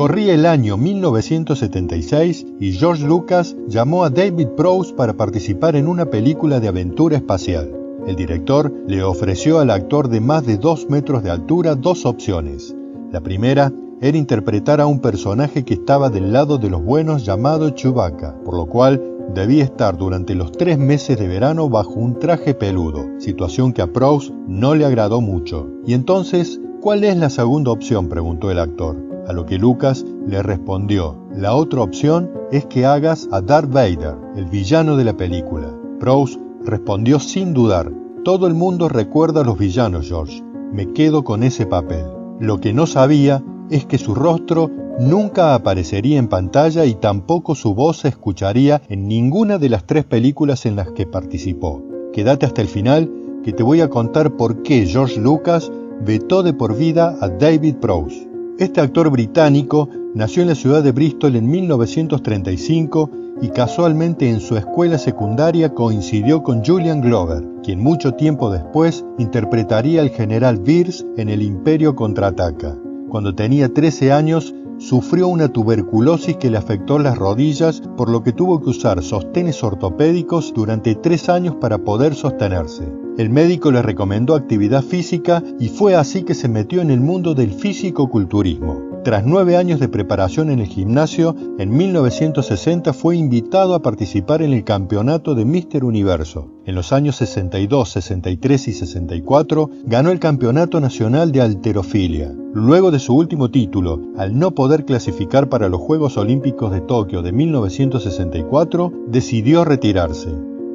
Corría el año 1976 y George Lucas llamó a David Prowse para participar en una película de aventura espacial. El director le ofreció al actor de más de 2 metros de altura dos opciones. La primera era interpretar a un personaje que estaba del lado de los buenos llamado Chewbacca, por lo cual debía estar durante los tres meses de verano bajo un traje peludo, situación que a Prowse no le agradó mucho. Y entonces, ¿cuál es la segunda opción? preguntó el actor. A lo que Lucas le respondió, la otra opción es que hagas a Darth Vader, el villano de la película. Prowse respondió sin dudar, todo el mundo recuerda a los villanos, George. Me quedo con ese papel. Lo que no sabía es que su rostro nunca aparecería en pantalla y tampoco su voz se escucharía en ninguna de las tres películas en las que participó. Quédate hasta el final que te voy a contar por qué George Lucas vetó de por vida a David Prowse. Este actor británico nació en la ciudad de Bristol en 1935 y casualmente en su escuela secundaria coincidió con Julian Glover, quien mucho tiempo después interpretaría al general Bierce en El Imperio contraataca. Cuando tenía 13 años, sufrió una tuberculosis que le afectó las rodillas, por lo que tuvo que usar sostenes ortopédicos durante tres años para poder sostenerse. El médico le recomendó actividad física y fue así que se metió en el mundo del físico-culturismo. Tras nueve años de preparación en el gimnasio, en 1960 fue invitado a participar en el campeonato de Mister Universo. En los años 62, 63 y 64 ganó el Campeonato Nacional de Alterofilia. Luego de su último título, al no poder clasificar para los Juegos Olímpicos de Tokio de 1964, decidió retirarse.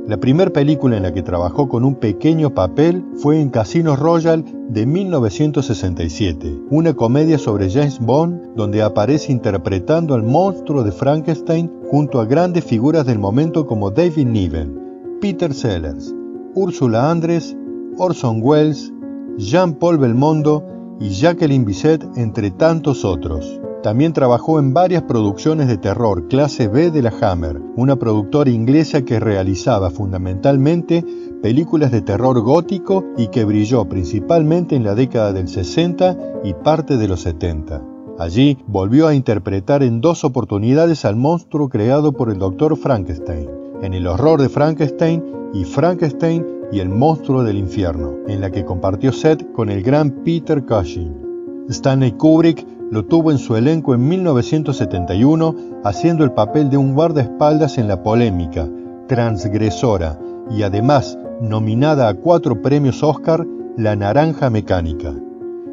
La primera película en la que trabajó con un pequeño papel fue en Casino Royale de 1967, una comedia sobre James Bond donde aparece interpretando al monstruo de Frankenstein junto a grandes figuras del momento como David Niven, Peter Sellers, Ursula Andress, Orson Welles, Jean-Paul Belmondo y Jacqueline Bisset, entre tantos otros. También trabajó en varias producciones de terror clase B de la Hammer, una productora inglesa que realizaba fundamentalmente películas de terror gótico y que brilló principalmente en la década del 60 y parte de los 70. Allí volvió a interpretar en dos oportunidades al monstruo creado por el Dr. Frankenstein, en El horror de Frankenstein y Frankenstein y el monstruo del infierno, en la que compartió set con el gran Peter Cushing. Stanley Kubrick lo tuvo en su elenco en 1971 haciendo el papel de un guardaespaldas en la polémica, transgresora y además nominada a cuatro premios Oscar, La Naranja Mecánica.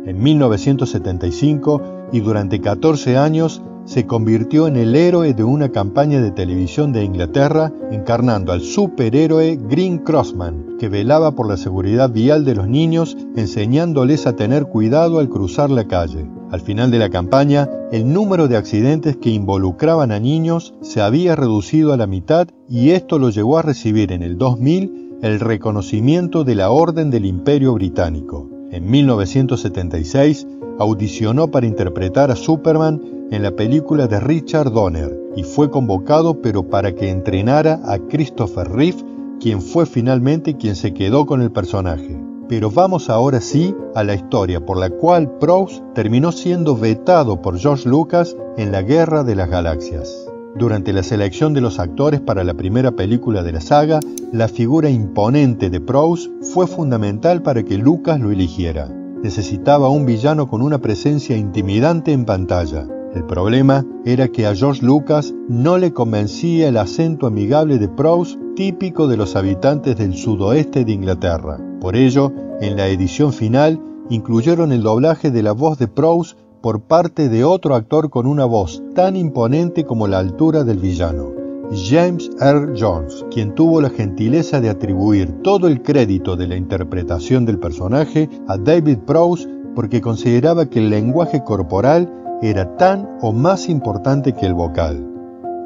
En 1975 y durante 14 años se convirtió en el héroe de una campaña de televisión de Inglaterra encarnando al superhéroe Green Crossman, que velaba por la seguridad vial de los niños enseñándoles a tener cuidado al cruzar la calle. Al final de la campaña, el número de accidentes que involucraban a niños se había reducido a la mitad y esto lo llevó a recibir en el 2000 el reconocimiento de la Orden del Imperio Británico. En 1976 audicionó para interpretar a Superman en la película de Richard Donner y fue convocado pero para que entrenara a Christopher Reeve, quien fue finalmente quien se quedó con el personaje. Pero vamos ahora sí a la historia por la cual Prowse terminó siendo vetado por George Lucas en la Guerra de las Galaxias. Durante la selección de los actores para la primera película de la saga, la figura imponente de Prowse fue fundamental para que Lucas lo eligiera. Necesitaba un villano con una presencia intimidante en pantalla. El problema era que a George Lucas no le convencía el acento amigable de Prowse típico de los habitantes del sudoeste de Inglaterra. Por ello, en la edición final incluyeron el doblaje de la voz de Prowse por parte de otro actor con una voz tan imponente como la altura del villano, James R. Jones, quien tuvo la gentileza de atribuir todo el crédito de la interpretación del personaje a David Prowse porque consideraba que el lenguaje corporal era tan o más importante que el vocal.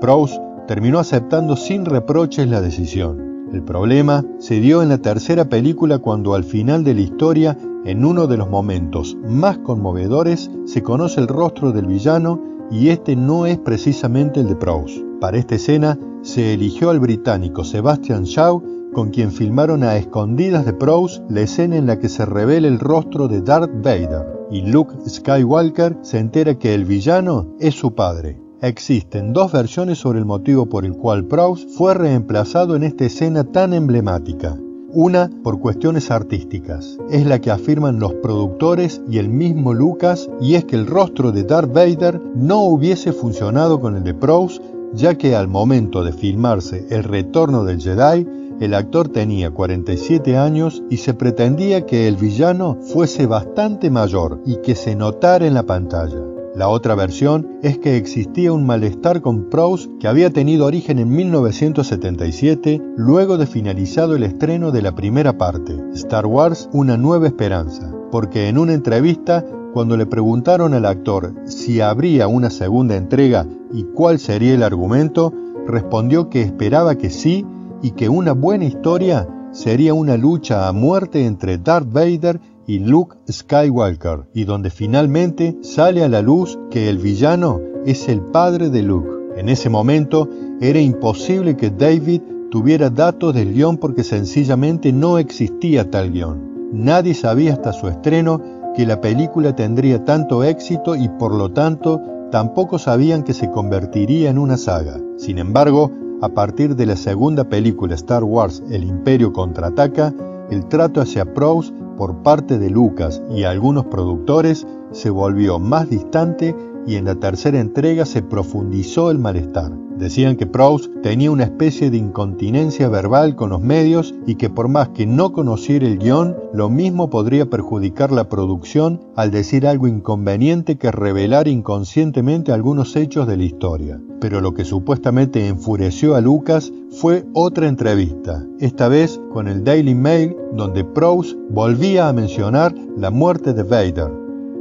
Prowse terminó aceptando sin reproches la decisión. El problema se dio en la tercera película cuando al final de la historia, en uno de los momentos más conmovedores, se conoce el rostro del villano y este no es precisamente el de Prowse. Para esta escena se eligió al británico Sebastian Shaw, con quien filmaron a escondidas de Prowse la escena en la que se revela el rostro de Darth Vader. y Luke Skywalker se entera que el villano es su padre. Existen dos versiones sobre el motivo por el cual Prowse fue reemplazado en esta escena tan emblemática. Una por cuestiones artísticas, es la que afirman los productores y el mismo Lucas, y es que el rostro de Darth Vader no hubiese funcionado con el de Prowse, ya que al momento de filmarse El Retorno del Jedi, el actor tenía 47 años y se pretendía que el villano fuese bastante mayor y que se notara en la pantalla. La otra versión es que existía un malestar con Prowse que había tenido origen en 1977, luego de finalizado el estreno de la primera parte, Star Wars Una Nueva Esperanza, porque en una entrevista, cuando le preguntaron al actor si habría una segunda entrega y cuál sería el argumento, respondió que esperaba que sí y que una buena historia sería una lucha a muerte entre Darth Vader y Luke Skywalker, y donde finalmente sale a la luz que el villano es el padre de Luke. En ese momento era imposible que David tuviera datos del guion porque sencillamente no existía tal guion. Nadie sabía hasta su estreno que la película tendría tanto éxito y por lo tanto tampoco sabían que se convertiría en una saga. Sin embargo, a partir de la segunda película Star Wars El Imperio contraataca, el trato hacia Prowse por parte de Lucas y algunos productores se volvió más distante y en la tercera entrega se profundizó el malestar. Decían que Prowse tenía una especie de incontinencia verbal con los medios y que por más que no conociera el guion, lo mismo podría perjudicar la producción al decir algo inconveniente que revelar inconscientemente algunos hechos de la historia. Pero lo que supuestamente enfureció a Lucas fue otra entrevista, esta vez con el Daily Mail, donde Prowse volvía a mencionar la muerte de Vader.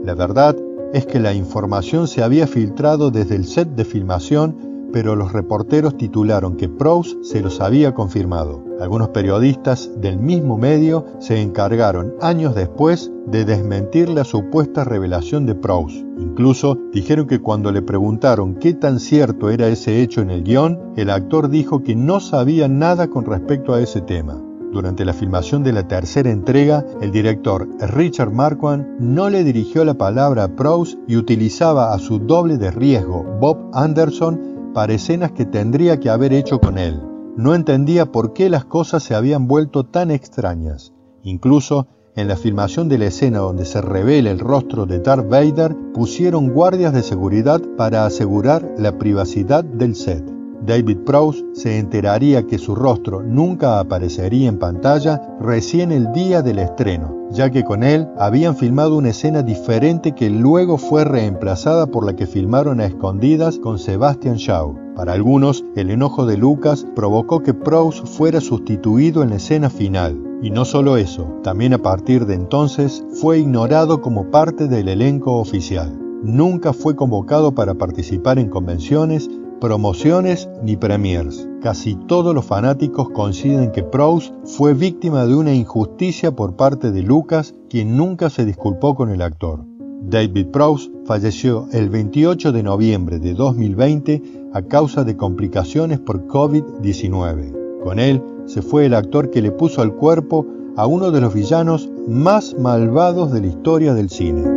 La verdad es que la información se había filtrado desde el set de filmación pero los reporteros titularon que Prowse se los había confirmado. Algunos periodistas del mismo medio se encargaron años después de desmentir la supuesta revelación de Prowse. Incluso dijeron que cuando le preguntaron qué tan cierto era ese hecho en el guion, el actor dijo que no sabía nada con respecto a ese tema. Durante la filmación de la tercera entrega, el director Richard Marquand no le dirigió la palabra a Prowse y utilizaba a su doble de riesgo, Bob Anderson, para escenas que tendría que haber hecho con él. No entendía por qué las cosas se habían vuelto tan extrañas. Incluso en la filmación de la escena donde se revela el rostro de Darth Vader, pusieron guardias de seguridad para asegurar la privacidad del set. David Prowse se enteraría que su rostro nunca aparecería en pantalla recién el día del estreno, ya que con él habían filmado una escena diferente que luego fue reemplazada por la que filmaron a escondidas con Sebastian Shaw. Para algunos, el enojo de Lucas provocó que Prowse fuera sustituido en la escena final. Y no solo eso, también a partir de entonces fue ignorado como parte del elenco oficial. Nunca fue convocado para participar en convenciones promociones ni premiers. Casi todos los fanáticos coinciden que Prowse fue víctima de una injusticia por parte de Lucas, quien nunca se disculpó con el actor. David Prowse falleció el 28 de noviembre de 2020 a causa de complicaciones por COVID-19. Con él se fue el actor que le puso al cuerpo a uno de los villanos más malvados de la historia del cine.